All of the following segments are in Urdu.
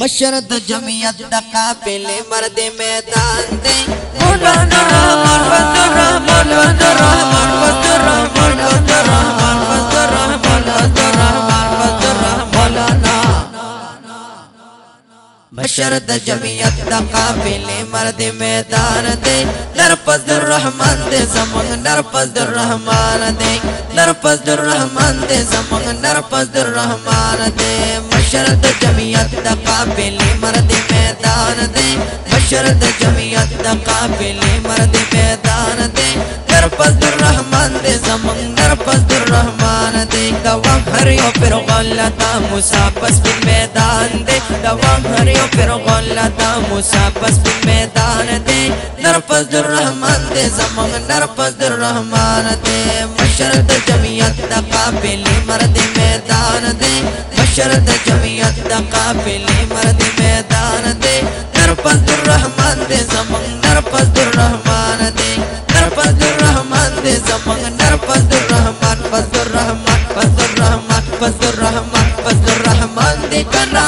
مشرد جمعیت دا قابل مرد میدان دے مولانا مولانا مولانا شرد جمعیت دا قابل مرد میدان دے نرپس در رحمان دے زمان نرپس در رحمان دے نرپس در رحمان دے زمان نرپس در رحمان دے مشرد جمعیت دا قابل مرد میدان دے مشرد جمعیت دا قابل مرد میدان دے۔ در فضل الرحمن دے زمان در فضل الرحمن دے۔ دوام ہریو پر غلطا موسیٰ پس بن میدان دے۔ دوام ہریو پر غلطا موسیٰ پس بن میدان دے۔ در فضل دے زمان در فضل دے۔ مشرد جمعیت دا قابل مرد میدان دے۔ مشرد جمعیت دا قابل مرد میدان دے۔ در فضل الرحمن دے زمان در فضل الرحمن دے۔ در فضل الرحمن دے زمان در فضل الرحمن فضل الرحمن فضل الرحمن فضل الرحمن فضل الرحمن دے کنا۔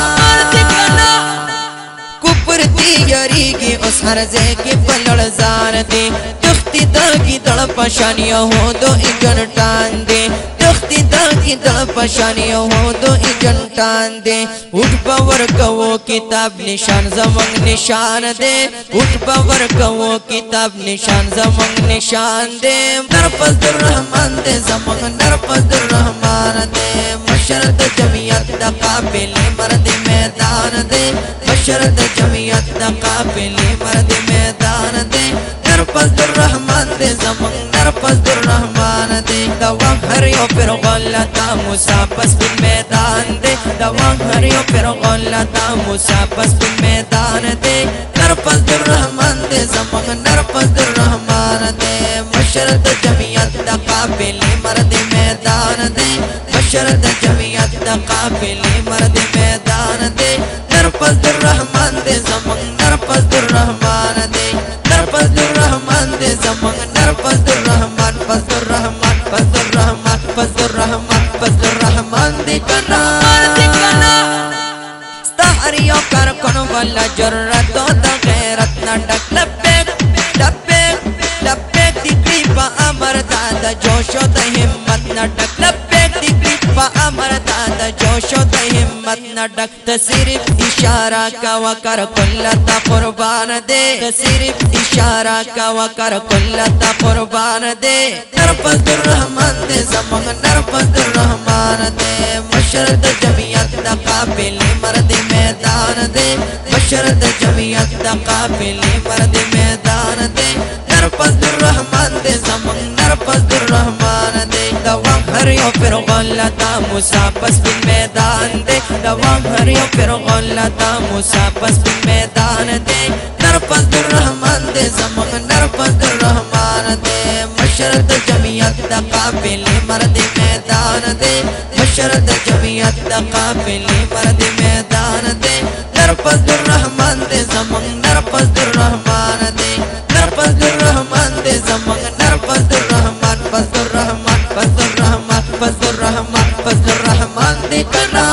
کپر دی یاری کی اس حرزے کی پلڑ زار دے۔ تختی دا کی دڑ پشانیاں ہو دو انجن ٹان دے۔ تختی دا کی دڑ پشانیاں ہو دو انجن دے۔ اٹھ پاور کو کتاب نشان زمنگ نشان دے۔ اٹھ پاور کو کتاب نشان زمنگ نشان دے۔ در فضل الرحمن دے زمنگ در فضل الرحمن دے۔ مشرد جمعیت دا قابل مرد میدان دے۔ مشرد جمعیت دا قابل مرد میدان دے۔ در فضل الرحمن دے زمان در فضل الرحمن دے، دوام ہریو پر غلطا موسیٰ، پس بن میدان دے، دوام ہریو پر غلطا موسیٰ، پس بن میدان دے۔ در فضل الرحمن دے، زمان در فضل الرحمن دے۔ مشرد جمعیت دا قابل مرد میدان دے۔ مشرد جمعیت دا قابل مرد میدان دے۔ در فضل الرحمن دے کر جرت و دا غیرت نہ ڈک لپیک لپیک لپیک دی پا امر دادا جوش و دا ہمت نہ ڈک لپیک دی پا امر دادا جوش و دا ہمت نہ ڈک تصرف اشارہ کا وکر کلتا قربان دے تصرف اشارہ کا وکر کلتا قربان دے نرفض الرحمن دے زمان نرفض الرحمن دے مشرد جمعیت دا قابل دے مشرد جمعیت دا قابل مرد میدان دے. نرفض الرحمن دے زمان نرفض الرحمن دے. دوام ہریو پر غلطا موسیٰ پس بن میدان دے. دوام ہریو پر غلطا موسیٰ پس بن میدان دے. نرفض الرحمن دے زمان نرفض الرحمن دے. مشرد جمعیت دا قابل مرد میدان دے. مشرد جمعیت دا قابل مرد میدان دے نرپس در رحمان دے زمان نرپس در رحمان دے نرپس در رحمان دے زمان نرپس در رحمان پس در رحمان پس در رحمان پس در رحمان پس در رحمان دے کنا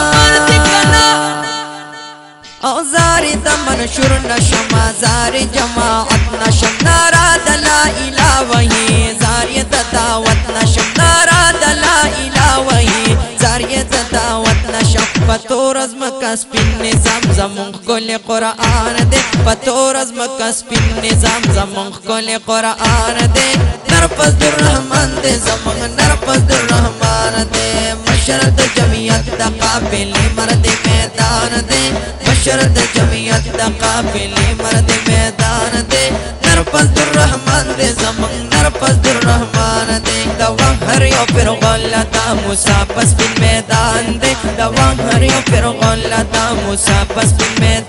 او زاری دمن شر نشما زاری جماعت نشم نارا دلا الہ وہی زاری دعوت نشم نارا دلا الہ وہی زاری دعوت نشم پتور از مت کل قرآن دے. پتور از مکس پین نظام زمون کل قرآن دے. نرفض الرحمن دے زمون نرفض الرحمن دے. مشرد جمعیت دا قابل مرد میدان دے. مشرد جمعیت دا قابل مرد میدان دے. نرفض الرحمن دے زمان نرفض الرحمن دے. دوام ہریو پر غلطا موسیٰ پس بن میدان دے. دوام ہریو پر غلطا موسیٰ پس بن میدان دے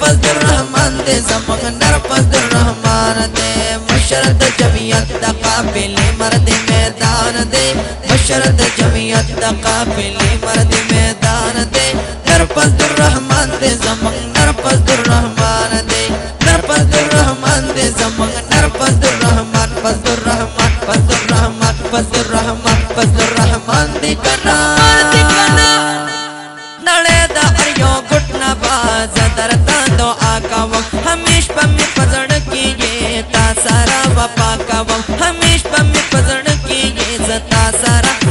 نرفض رحمان دے زمان در رحمان دے۔ مشرد جمعیت دا قابل مرد میدان دے۔ مشرد جمعیت دا قابل مرد میدان دے۔ نر نرفض رحمان دے زمان نرفض در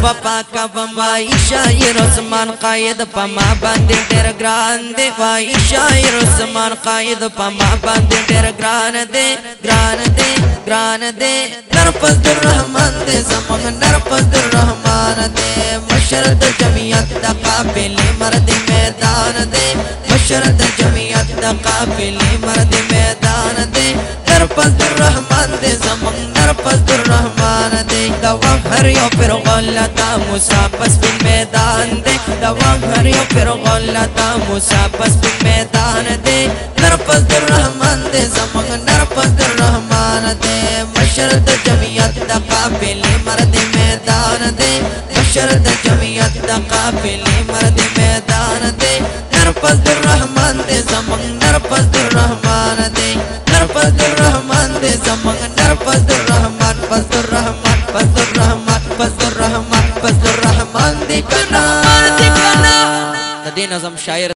وفا کوم وای شاعر عثمان قائد پما باندې ډېر ګران دی وای شاعر عثمان قائد پما باندې ډېر ګران دی ګران دی ګران دی نرفس الرحمن دی زمون نرفس الرحمن دی مشرد جمعیت د قابل مرد میدان دی مشرد جمعیت د قابل مرد میدان دی نرفس الرحمن دی زمون نرفس الرحمن دا هر یو پر غلطا پس په میدان دې دا هر یو پر غلطا موسی پس په میدان دې در فضل الرحمن دې زمون در فضل الرحمن دې مشر د جمعیت د قابل مرد میدان دے۔ مشر د جمعیت د قابل مرد میدان دے۔ در فضل الرحمن دے زمان در فضل الرحمن دے۔ در فضل الرحمن